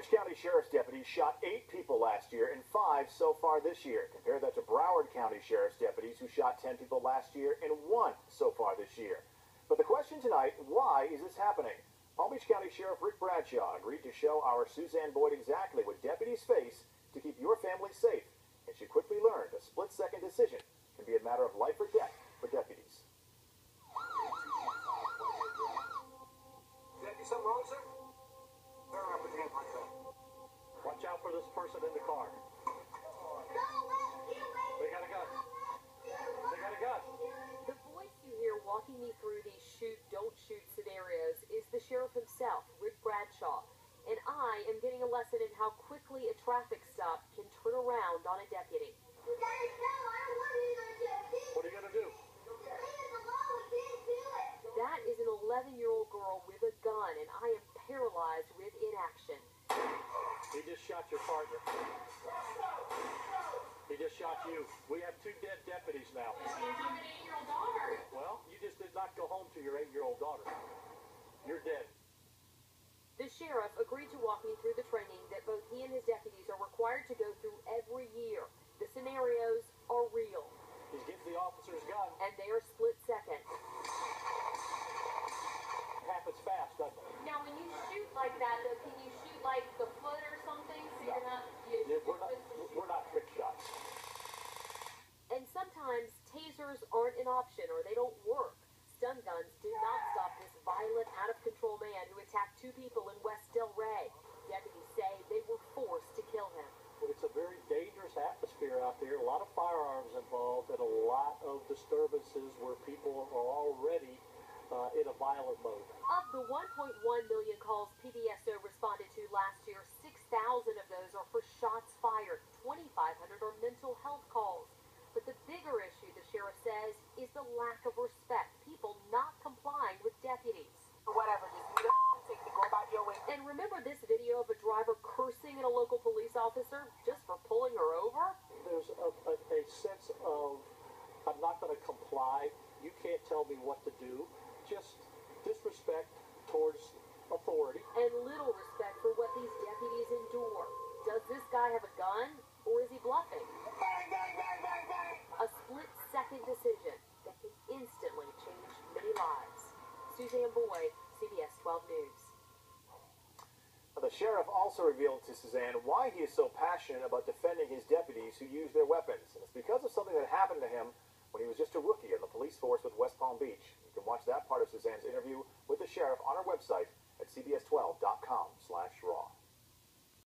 Beach County Sheriff's deputies shot eight people last year and five so far this year. Compare that to Broward County Sheriff's deputies who shot 10 people last year and one so far this year. But the question tonight, why is this happening? Palm Beach County Sheriff Rick Bradshaw agreed to show our Suzanne Boyd exactly what deputies face to keep your family safe. And she quickly learned a split-second decision person in the car. They got a gun. They got a gun. The voice you hear walking me through these shoot, don't shoot scenarios is the sheriff himself, Rick Bradshaw. And I am getting a lesson in how quickly a traffic stop can turn around on a deputy. What are you going to do? That is an 11 year old girl with a gun, and I am paralyzed with inaction. He just shot your partner. He just shot you. We have two dead deputies now. Well, you just did not go home to your eight-year-old daughter. You're dead. The sheriff agreed to walk me through the training that both he and his deputies are required to go through every year. The scenarios are real, He gives the officer's gun. and they are split second. Happens fast, doesn't it? Now, when you shoot like that, though, sometimes tasers aren't an option or they don't work. Stun guns did not stop this violent, out of control man who attacked two people in West Delray. Deputies say they were forced to kill him. It's a very dangerous atmosphere out there. A lot of firearms involved, and a lot of disturbances where people are already uh, in a violent mode. Of the 1.1 million calls PBSO responded to last year, 6,000 of those are for shots fired. 2,500 are mental health calls. But the bigger issue, the sheriff says, is the lack of respect. People not complying with deputies. whatever, just do the ticket, go about your way. And remember this video of a driver cursing at a local police officer just for pulling her over? There's a, a, a sense of I'm not going to comply. You can't tell me what to do. Just disrespect towards authority. And little respect for what these deputies endure. Does this guy have a gun or is he bluffing? Decision that can instantly change many lives. Suzanne Boyd, CBS 12 News. The sheriff also revealed to Suzanne why he is so passionate about defending his deputies who use their weapons. And it's because of something that happened to him when he was just a rookie in the police force with West Palm Beach. You can watch that part of Suzanne's interview with the sheriff on our website at cbs12.com.